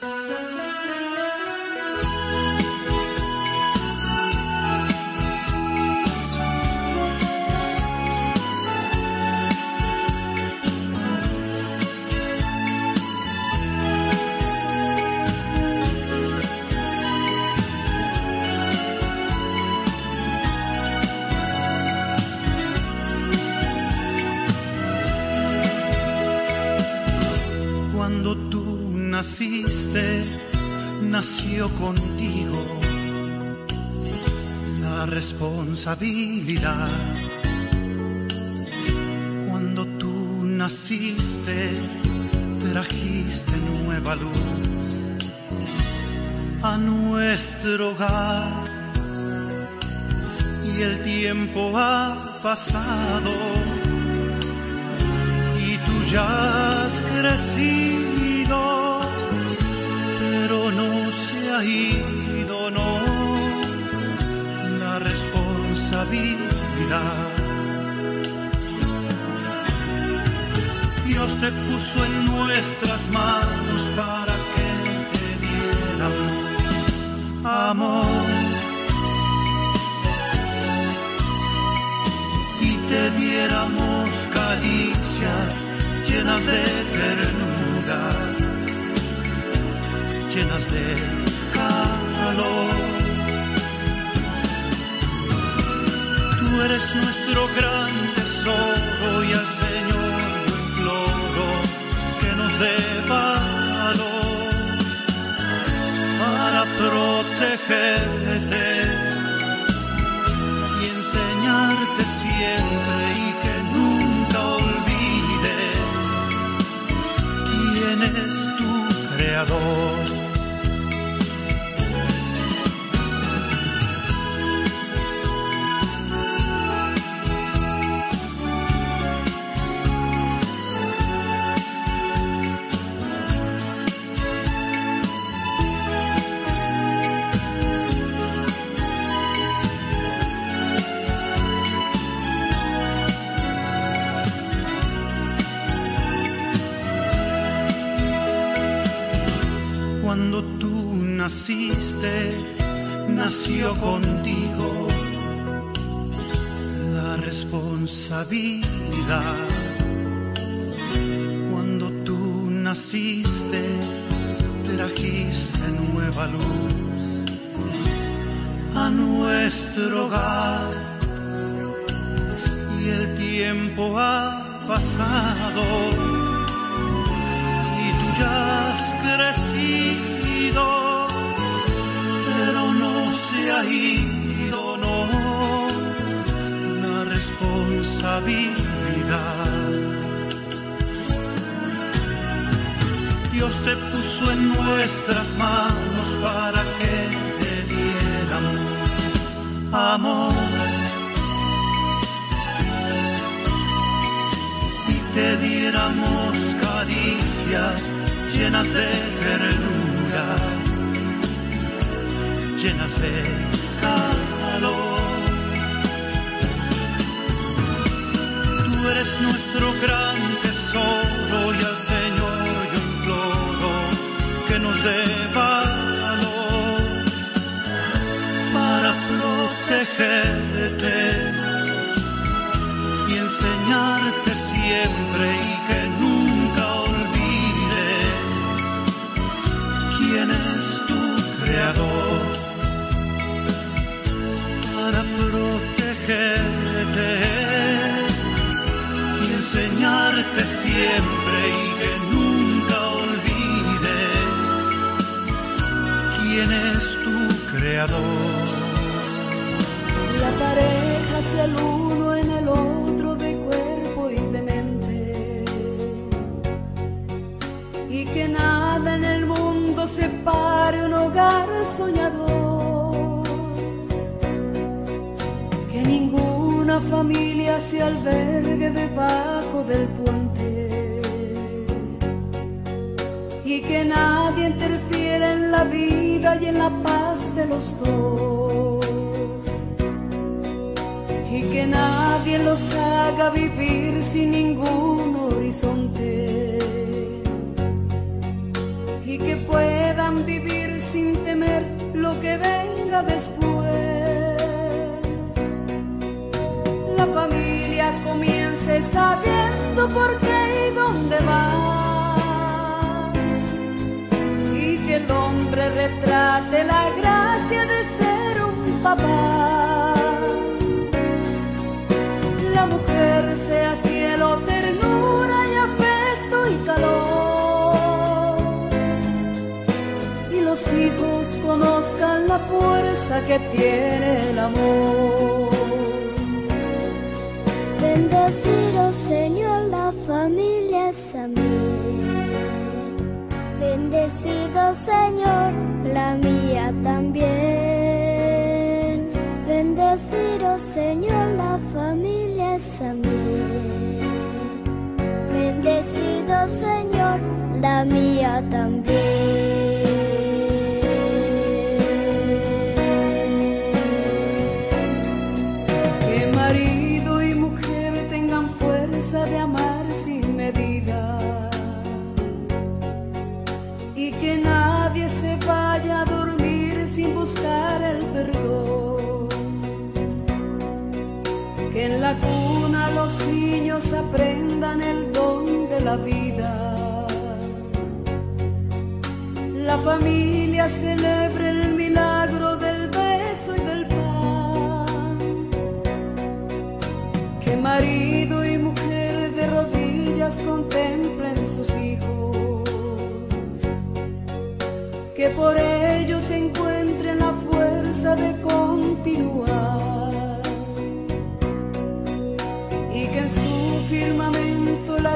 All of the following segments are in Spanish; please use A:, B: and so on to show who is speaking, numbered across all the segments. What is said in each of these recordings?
A: Cuando naciste, nació contigo la responsabilidad. Cuando tú naciste, trajiste nueva luz a nuestro hogar. Y el tiempo ha pasado y tú ya has crecido, ido, no, la responsabilidad. Dios te puso en nuestras manos para que te diéramos amor. y te diéramos caricias llenas de ternura, llenas de Tú eres nuestro gran tesoro y al Señor yo imploro que nos dé valor para protegerte naciste, nació contigo la responsabilidad. Cuando tú naciste, trajiste nueva luz a nuestro hogar. Y el tiempo ha pasado y tú ya has crecido, ido, no, la responsabilidad. Dios te puso en nuestras manos para que te diéramos amor. y te diéramos caricias llenas de ternura, llenas de calor. Tú eres nuestro gran
B: La pareja es el uno en el otro de cuerpo y de mente. Y que nada en el mundo separe un hogar soñador. Que ninguna familia se albergue debajo del puente. Y que nadie interfiera en la vida y en la paz de los dos y que nadie los haga vivir sin ningún horizonte y que puedan vivir sin temer lo que venga después. La familia comience sabiendo por qué y dónde va. Hombre retrate la gracia de ser un papá. La mujer sea cielo, ternura y afecto y calor. Y los hijos conozcan la fuerza que tiene el amor.
C: Bendecido Señor, la familia es. Bendecido Señor, la mía también. Bendecido Señor, la familia es a mí. Bendecido Señor, la mía también.
B: La cuna los niños aprendan el don de la vida. La familia celebre el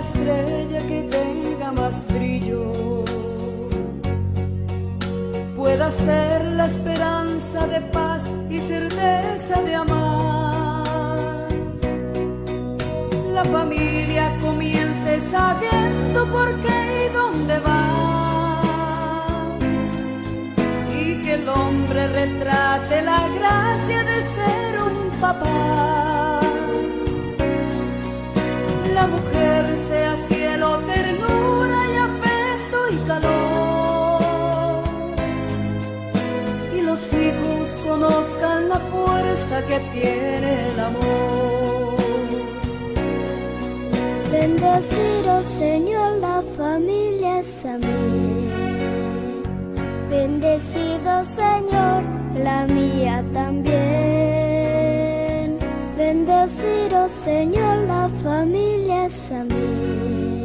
B: estrella que tenga más brillo pueda ser la esperanza de paz y certeza de amar. La familia comience sabiendo por qué y dónde va. Y que el hombre retrate la gracia de ser un papá.
C: Bendecido Señor, la familia es a mí. Bendecido Señor, la mía también. Bendecido Señor, la familia es a mí.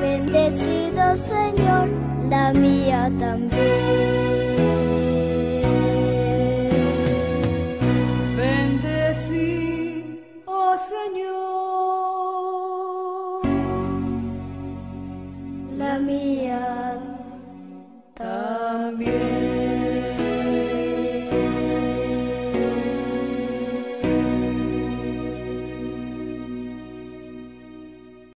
C: Bendecido Señor, la mía también. La mía
B: también.